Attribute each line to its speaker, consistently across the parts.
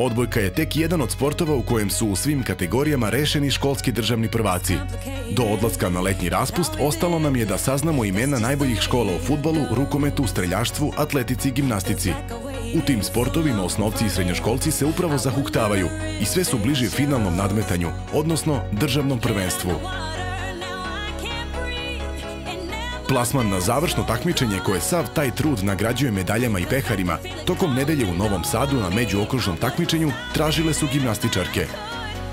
Speaker 1: Odbojka je tek jedan od sportova u kojem su u svim kategorijama rešeni školski državni prvaci. Do odlaska na letnji raspust ostalo nam je da saznamo imena najboljih škola u futbolu, rukometu, streljaštvu, atletici i gimnastici. U tim sportovima osnovci i srednjoškolci se upravo zahuktavaju i sve su bliži finalnom nadmetanju, odnosno državnom prvenstvu. Plasman na završno takmičenje koje sav taj trud nagrađuje medaljama i peharima, tokom nedelje u Novom Sadu na međuokružnom takmičenju tražile su gimnastičarke.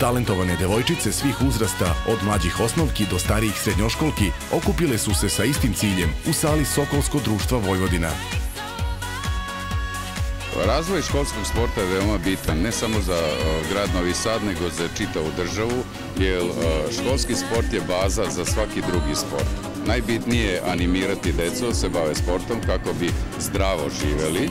Speaker 1: Talentovane devojčice svih uzrasta, od mlađih osnovki do starijih srednjoškolki, okupile su se sa istim ciljem u sali Sokolsko društva Vojvodina.
Speaker 2: Razvoj školskog sporta je veoma bitan, ne samo za grad Novi Sad, nego za čitavu državu, jer školski sport je baza za svaki drugi sport. Najbitnije je animirati decu da se bave sportom kako bi zdravo živeli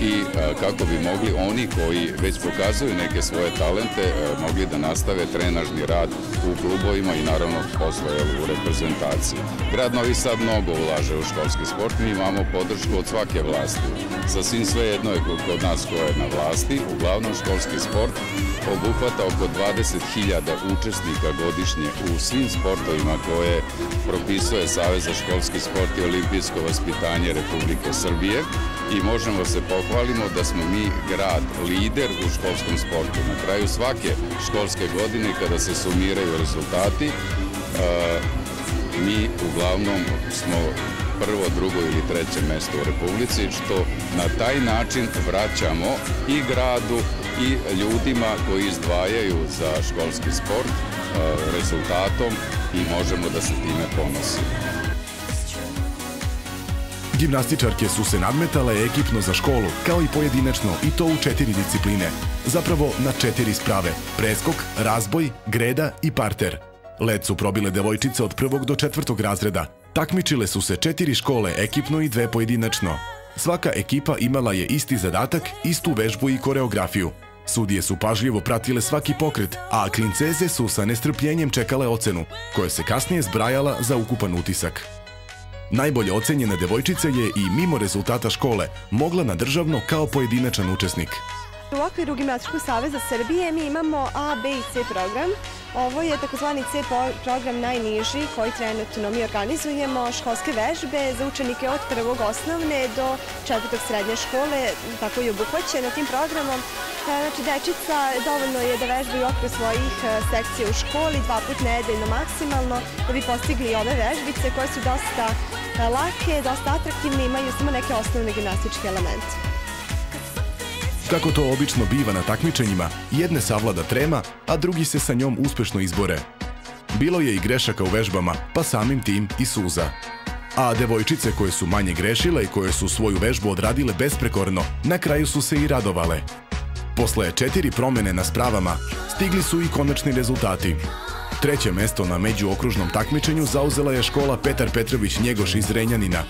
Speaker 2: i kako bi mogli oni koji već pokazuju neke svoje talente mogli da nastave trenažni rad u klubovima i naravno posle u reprezentaciji. Grad Novi Sad mnogo ulaže u školski sport, mi imamo podršku od svake vlasti. Sasvim sve jedno je kod nas ko je na vlasti, uglavnom školski sport obuhvata oko 20.000 učesnika godišnje u svim sportovima koje propisuje Savez školski sport i olimpijsko vaspitanje Republike Srbije i možemo se pohvalimo da smo mi grad lider u školskom sportu. Na kraju svake školske godine kada se sumiraju rezultati, mi uglavnom smo prvo, drugo ili treće mesto u Republici, što na taj način vraćamo i gradu i ljudima koji izdvajaju za školski sport rezultatom i možemo da se time ponosimo.
Speaker 1: Gimnastičarke su se nadmetale ekipno za školu, kao i pojedinačno, i to u četiri discipline. Zapravo na četiri sprave. Preskok, razboj, greda i parter. Led su probile devojčice od prvog do četvrtog razreda. Takmičile su se četiri škole ekipno i dve pojedinačno. Svaka ekipa imala je isti zadatak, istu vežbu i koreografiju. Sudije su pažljivo pratile svaki pokret, a klinceze su sa nestrpljenjem čekale ocenu, koja se kasnije zbrajala za ukupan utisak. Najbolje ocenjena devojčica je i mimo rezultata škole mogla na državno kao pojedinačan učesnik.
Speaker 3: U okviru Gimnastičkog saveza Srbije mi imamo A, B i C program. Ovo je takozvani C program najniži koji trenutno mi organizujemo školske vežbe za učenike od prvog osnovne do četvrtog srednje škole, tako je obuhvaćeno tim programom. Znači, dečica dovoljno je da vežbaju okre svojih sekcija u školi dva put nedeljno maksimalno da bi postigli ove vežbice koje su dosta lake, dosta atraktivne, imaju samo neke osnovne gimnastičke elemente.
Speaker 1: Kako to obično biva na takmičenjima, jedne savlada trema, a drugi se sa njom uspešno izbore. Bilo je i grešaka u vežbama, pa samim tim i suza. A devojčice koje su manje grešile i koje su svoju vežbu odradile besprekorno, na kraju su se i radovale. Posle četiri promene na spravama, stigli su i konačni rezultati. Treće mesto na međuokružnom takmičenju zauzela je škola Petar Petrović Njegoš iz Renjanina.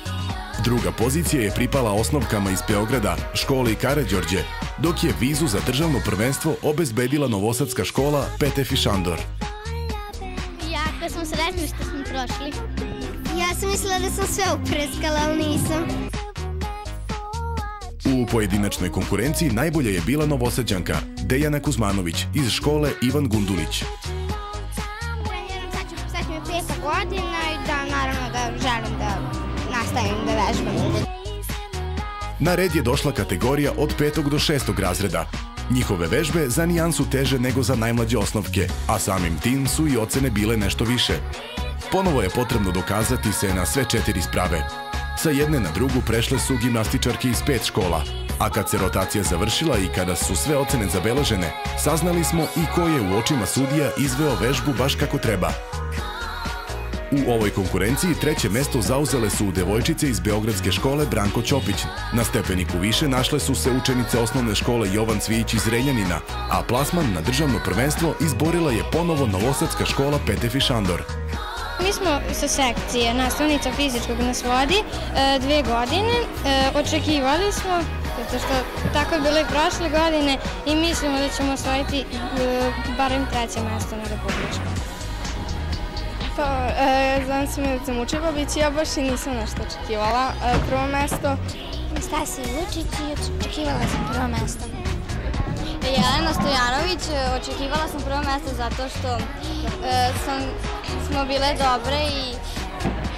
Speaker 1: Druga pozicija je pripala osnovkama iz Beograda, školi Karađorđe, dok je vizu za državno prvenstvo obezbedila Novosadska škola Petefi Šandor.
Speaker 4: Jako smo sretni što smo prošli. Ja sam mislila da sam sve upreskala, ali nisam.
Speaker 1: U pojedinačnoj konkurenciji najbolja je bila Novosađanka Dejana Kuzmanović iz škole Ivan Gundulić.
Speaker 4: Vežbam.
Speaker 1: Na red je došla kategorija od petog do šestog razreda. Njihove vežbe za nijansu teže nego za najmlađe osnovke, a samim tim su i ocene bile nešto više. Ponovo je potrebno dokazati se na sve četiri sprave. Sa jedne na drugu prešle su gimnastičarke iz pet škola, a kad se rotacija završila i kada su sve ocene zabeležene, saznali smo i ko je u očima sudija izveo vežbu baš kako treba. U ovoj konkurenciji treće mesto zauzele su devojčice iz Beogradske škole Branko Ćopić. Na stepeniku više našle su se učenice osnovne škole Jovan Cvijić iz Renjanina, a plasman na državno prvenstvo izborila je ponovo Novosadska škola Petefi Šandor.
Speaker 5: Mi smo sa sekcije nastavnica fizičkog nas vodi dve godine. Očekivali smo, zato što tako je bilo i prošle godine i mislimo da ćemo osvojiti barem treće mesto na republičkom.
Speaker 6: Pa, e, zovem se Milica Mučegović i ja baš i nisam nešto očekivala. E, prvo mesto...
Speaker 4: Stasija Vučić i očekivala sam prvo mesto.
Speaker 7: Ja
Speaker 5: Jelena Stojanović, očekivala sam prvo mesto zato što e, sam, smo bile dobre i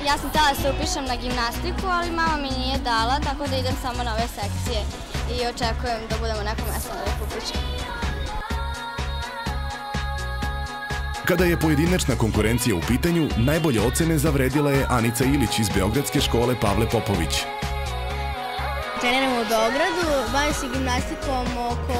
Speaker 5: ja sam htjela da se upišem na gimnastiku, ali mama mi nije dala, tako da idem samo na ove sekcije i očekujem da budemo neko mesto na Republičkom.
Speaker 1: Kada je pojedinačna konkurencija u pitanju, najbolje ocene zavredila je Anica Ilić iz Beogradske škole Pavle Popović.
Speaker 7: Treniram u Beogradu, bavim se gimnastikom oko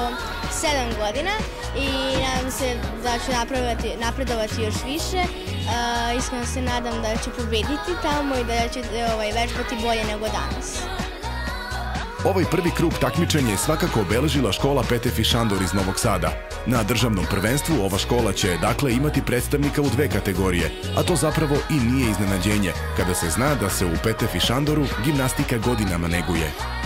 Speaker 7: 7 godina i nadam se da ću napredovati, napredovati još više. Uh, iskreno se nadam da ću pobediti tamo i da ću ovaj, vežbati bolje nego danas.
Speaker 1: Ovaj prvi krug takmičenja je svakako obeležila škola Petefi Šandor iz Novog Sada. Na državnom prvenstvu ova škola će dakle imati predstavnika u dve kategorije, a to zapravo i nije iznenađenje, kada se zna da se u Petefi Šandoru gimnastika godinama neguje.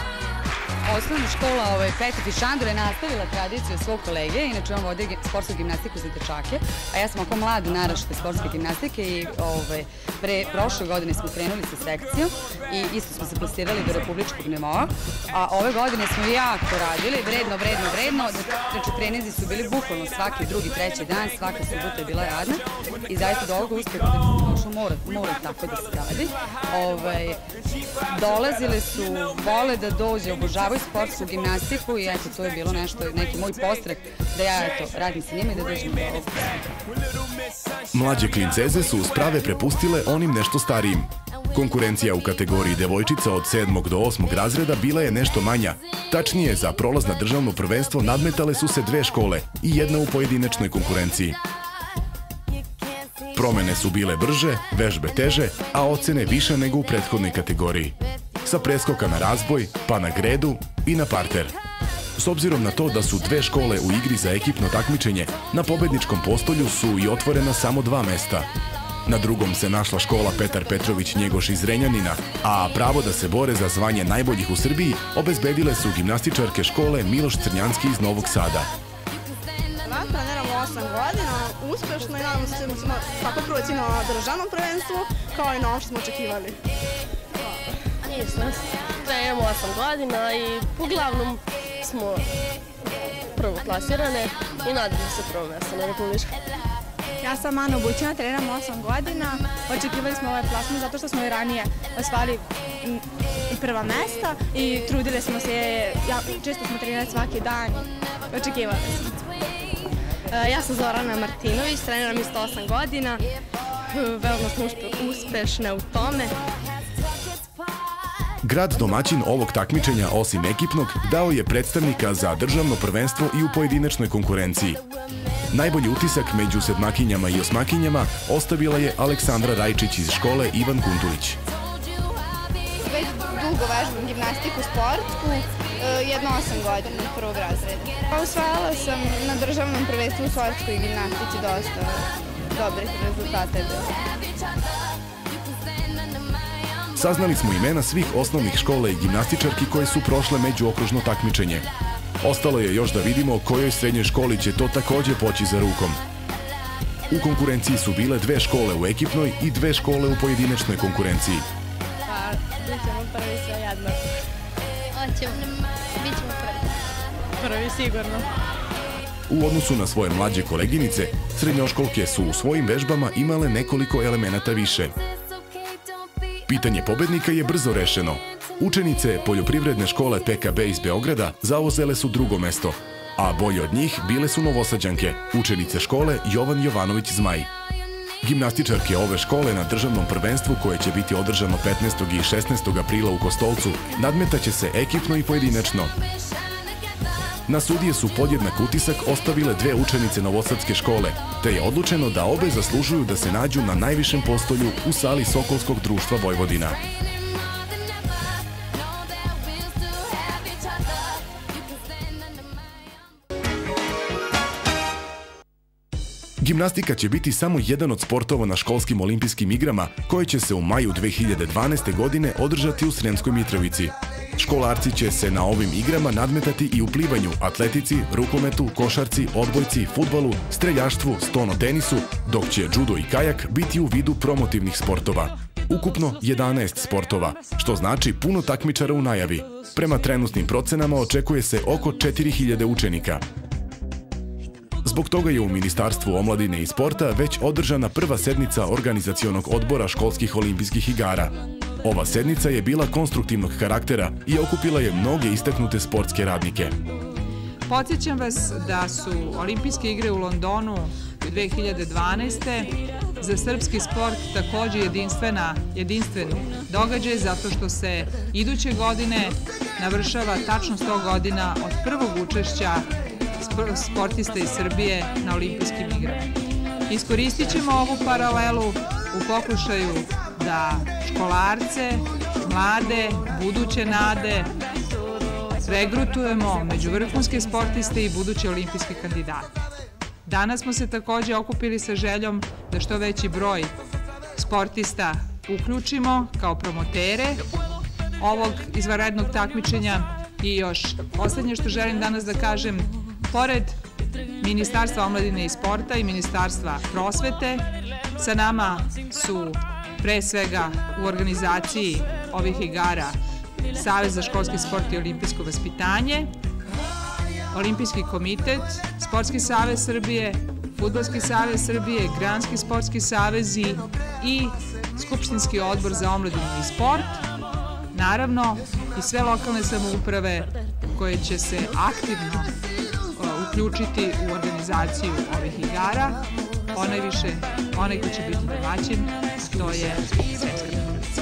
Speaker 8: Osnovna škola ovaj, Petar Fišandor je nastavila tradiciju svog kolege, inače on vodi sportsku gimnastiku za dečake, a ja sam oko mlad narašte sportske gimnastike i ovaj, pre, prošle godine smo krenuli sa sekcijom i isto smo se plasirali do republičkog nivoa, a ove godine smo jako radili, vredno, vredno, vredno, znači trenizi su bili bukvalno svaki drugi, treći dan, svaka subota je bila radna i zaista do ovoga uspeha da bi došlo mora, mora tako da se radi. Ovaj, dolazile su, vole da dođe, obožavaju sportsku gimnastiku i eto, to je bilo nešto, neki moj postrek da ja eto, radim sa njima i da dođem do ovog
Speaker 1: Mlađe klinceze su sprave prepustile onim nešto starijim. Konkurencija u kategoriji devojčica od 7. do 8. razreda bila je nešto manja. Tačnije, za prolaz na državno prvenstvo nadmetale su se dve škole i jedna u pojedinačnoj konkurenciji. Promene su bile brže, vežbe teže, a ocene više nego u prethodnoj kategoriji. Sa preskoka na razboj, pa na gredu i na parter. S obzirom na to da su dve škole u igri za ekipno takmičenje, na pobedničkom postolju su i otvorena samo dva mesta. Na drugom se našla škola Petar Petrović Njegoš iz Renjanina, a pravo da se bore za zvanje najboljih u Srbiji obezbedile su gimnastičarke škole Miloš Crnjanski iz Novog Sada.
Speaker 6: Treniram 8 godina, uspešno i nadam se da ćemo tako proći na državnom prvenstvu, kao i na ovo što smo očekivali.
Speaker 9: Nisam. Treniram 8 godina i uglavnom smo prvo klasirane i nadam se prvo mesto na republičkom.
Speaker 6: Ja sam Ana Bućina, treniram 8 godina. Očekivali smo ovaj plasman zato što smo i ranije osvali prva mesta i trudili smo se, ja, često smo trenirali svaki dan i očekivali smo.
Speaker 9: E, ja sam Zorana Martinović, treniram isto 8 godina. Veoma smo uspešne u tome.
Speaker 1: Grad domaćin ovog takmičenja, osim ekipnog, dao je predstavnika za državno prvenstvo i u pojedinačnoj konkurenciji. Najbolji utisak među sedmakinjama i osmakinjama ostavila je Aleksandra Rajčić iz škole Ivan Gundulić.
Speaker 6: Već dugo vežbam gimnastiku sportsku, jedno osam godina prvog razreda. Usvajala Pa sam na državnom prvenstvu u sportskoj gimnastici dosta dobrih rezultata je bilo.
Speaker 1: Saznali smo imena svih osnovnih škola i gimnastičarki koje su prošle međuokružno takmičenje. Ostalo je još da vidimo kojoj srednjoj školi će to takođe poći za rukom. U konkurenciji su bile dve škole u ekipnoj i dve škole u pojedinačnoj konkurenciji.
Speaker 9: Pa, bit ćemo prvi sve jedno.
Speaker 5: Hoćemo, bit ćemo prvi.
Speaker 9: Prvi sigurno.
Speaker 1: U odnosu na svoje mlađe koleginice, srednjoškolke su u svojim vežbama imale nekoliko elemenata više. Pitanje pobednika je brzo rešeno. Učenice Poljoprivredne škole PKB iz Beograda zauzele su drugo mesto, a bolje od njih bile su novosađanke, učenice škole Jovan Jovanović Zmaj. Gimnastičarke ove škole na državnom prvenstvu koje će biti održano 15. i 16. aprila u Kostolcu nadmetaće se ekipno i pojedinačno. Na sudije su podjednak utisak ostavile dve učenice Novosadske škole, te je odlučeno da obe zaslužuju da se nađu na najvišem postolju u sali Sokolskog društva Vojvodina. Gimnastika će biti samo jedan od sportova na školskim olimpijskim igrama koje će se u maju 2012. godine održati u Sremskoj Mitrovici. Školarci će se na ovim igrama nadmetati i u plivanju, atletici, rukometu, košarci, odbojci, futbalu, streljaštvu, stonotenisu, dok će judo i kajak biti u vidu promotivnih sportova. Ukupno 11 sportova, što znači puno takmičara u najavi. Prema trenutnim procenama očekuje se oko 4000 učenika. Zbog toga je u Ministarstvu omladine i sporta već održana prva sednica organizacionog odbora školskih olimpijskih igara. Ova sednica je bila konstruktivnog karaktera i okupila je mnoge istaknute sportske radnike.
Speaker 10: Podsjećam vas da su olimpijske igre u Londonu 2012. za srpski sport takođe jedinstvena, jedinstven događaj zato što se iduće godine navršava tačno 100 godina od prvog učešća sportista iz Srbije na olimpijskim igrama. Iskoristit ćemo ovu paralelu u pokušaju da školarce, mlade, buduće nade, regrutujemo među vrhunske sportiste i buduće olimpijske kandidate. Danas smo se takođe okupili sa željom da što veći broj sportista uključimo kao promotere ovog izvarednog takmičenja i još poslednje što želim danas da kažem, pored Ministarstva omladine i sporta i Ministarstva prosvete, sa nama su pre svega u organizaciji ovih igara Savez za školski sport i olimpijsko vaspitanje, Olimpijski komitet, Sportski savez Srbije, Futbolski savez Srbije, Granski sportski savezi i Skupštinski odbor za omladinu i sport, naravno i sve lokalne samouprave koje će se aktivno uključiti u organizaciju ovih igara, onaj više, onaj ko će biti domaćin, to je Sremska Mitrovica.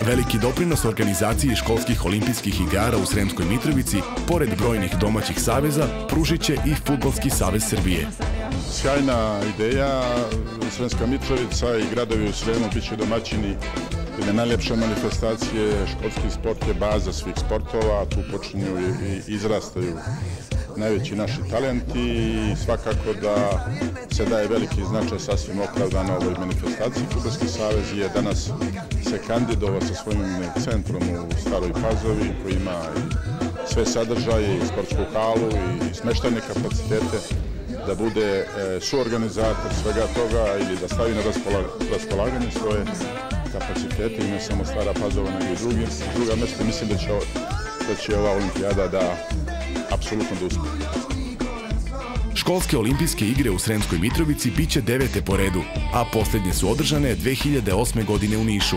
Speaker 1: Veliki doprinos organizaciji školskih olimpijskih igara u Sremskoj Mitrovici, pored brojnih domaćih saveza, pružit će i Futbolski savez Srbije.
Speaker 11: Sjajna ideja, Sremska Mitrovica i gradovi u Sremu bit će domaćini jedne najljepše manifestacije, školski sport je baza svih sportova, tu počinju i izrastaju najveći naši talenti i svakako da se daje veliki značaj sasvim opravdano ovoj manifestaciji. Futbolski savez je danas se kandidovao sa svojim centrom u Staroj Pazovi koji ima sve sadržaje i sportsku halu i smeštajne kapacitete da bude e, suorganizator svega toga ili da stavi na raspolaganje svoje kapacitete i ne samo Stara Pazova nego i drugi, druga mesta. Mislim da će, da će ova olimpijada da apsolutno da uspe.
Speaker 1: Školske olimpijske igre u Sremskoj Mitrovici biće devete po redu, a poslednje su održane 2008. godine u Nišu.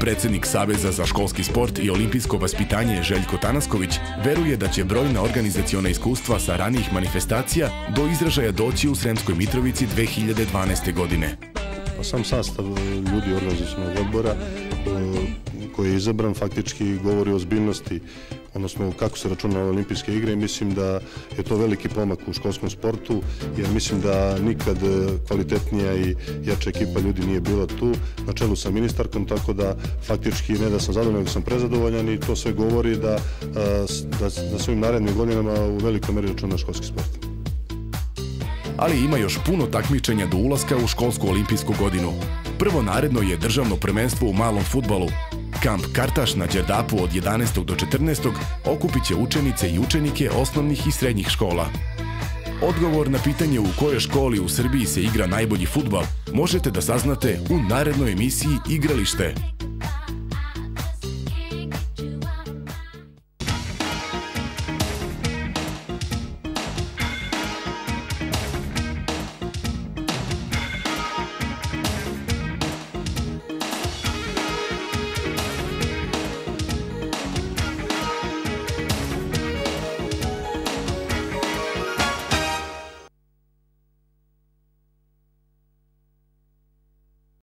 Speaker 1: Predsednik Saveza za školski sport i olimpijsko vaspitanje Željko Tanasković veruje da će brojna organizaciona iskustva sa ranijih manifestacija do izražaja doći u Sremskoj Mitrovici 2012. godine.
Speaker 12: Pa sam sastav ljudi organizacijonog odbora koji je izabran faktički govori o zbiljnosti odnosno kako se računa olimpijske igre. I mislim da je to veliki pomak u školskom sportu jer mislim da nikad kvalitetnija i jača ekipa ljudi nije bila tu. Na čelu sa ministarkom tako da faktički ne da sam zadovoljan nego sam prezadovoljan i to sve govori da, da, da svojim narednim godinama u velikoj meri računa školski sport.
Speaker 1: Ali ima još puno takmičenja do ulaska u školsku olimpijsku godinu. Prvo naredno je državno prvenstvo u malom futbalu, Kamp Kartaš na Đerdapu od 11. do 14. okupit će učenice i učenike osnovnih i srednjih škola. Odgovor na pitanje u kojoj školi u Srbiji se igra najbolji futbal možete da saznate u narednoj emisiji Igralište.